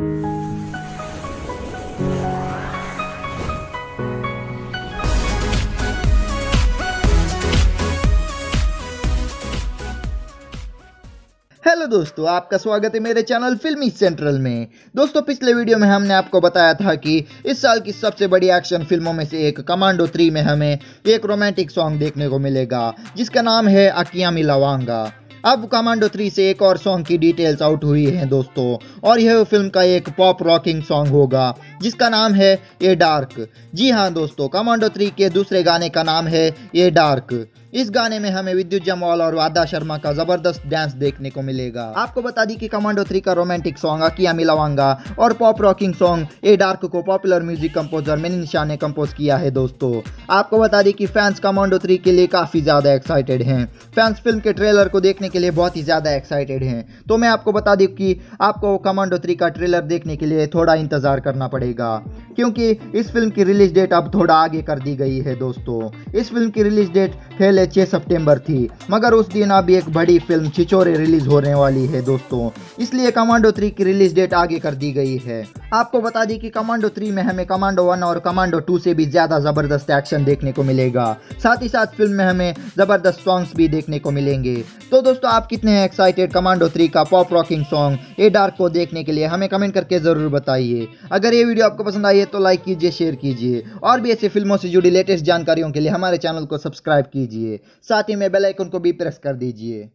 Hello दोस्तों, आपका स्वागत है मेरे चैनल फिल्मी सेंट्रल में। दोस्तों, पिछले वीडियो में हमने आपको बताया था कि इस साल की सबसे बड़ी एक्शन फ़िल्मों में से एक कमांडो थ्री में हमें एक रोमांटिक सॉन्ग देखने को मिलेगा, जिसका नाम है अकिया मिलावांगा अब कमांडो थ्री से एक और सॉन्ग की डिटेल्स आउट हुई हैं दोस्तों। और यह फ़िल्म का एक पॉप रॉकिंग सॉन्ग होगा। जिसका नाम है ए डार्क। जी हाँ दोस्तों, कमांडो थ्री के दूसरे गाने का नाम है ए डार्क। इस गाने में हमें विद्युत जमवाल और वादा शर्मा का ज़बरदस्त डांस देखने को मिलेगा। आपको बता दी कि कमांडो थ्री का रोमांटिक सॉन्ग अकिया मिलावांगा और pop rocking song a dark को popular music composer Mannan Shah ने कंपोज किया है दोस्तों। आपको बता दी कि फैंस कमांडो थ्री के लिए काफ़ी ज़्यादा एक्साइटेड हैं। फैंस फ़िल्म के ट्रेलर को देखने के लिए बहुत ही ज़्यादा एक्साइटेड हैं। तो मैं आपको बता दी कि आपको कमांडो थ्री का ट्रेलर देखने के लिए थोड़ा इंतज़ार करना पड़ेगा। क्योंकि इस फ़िल्म की रिलीज़ डेट अब थोड़ा आगे कर दी गई है दोस्तों। इस फ़िल्म की रिलीज़ डेट पहले छह सितंबर थी। मगर उस दिन अब एक बड़ी फ़िल्म छिचोरे रिलीज़ होने वाली है दोस्तों। इसलिए कमांडो थ्री की रिलीज़ डेट आगे कर दी गई है। आपको बता दी कि कमांडो थ्री में हमें कमांडो वन और कमांडो टू से भी ज़्यादा ज़बरदस्त एक्शन देखने को मिलेगा। साथ ही साथ फ़िल्म में हमें ज़बरदस्त सॉन्ग्स भी देखने को मिलेंगे। तो दोस्तों, आप कितने हैं एक्साइटेड कमांडो थ्री का pop rocking song a dark को देखने के लिए हमें कमेंट करके ज़रूर बताइए। अगर ये वीडियो आपको पसंद आई है तो लाइक कीजिए शेयर कीजिए। और भी ऐसे फ़िल्मों से जुड़ी लेटेस्ट जानकारियों के लिए हमारे चैनल को सब्सक्राइब कीजिए। साथ ही में बेलाइकन को भी प्रेस कर दीजिए।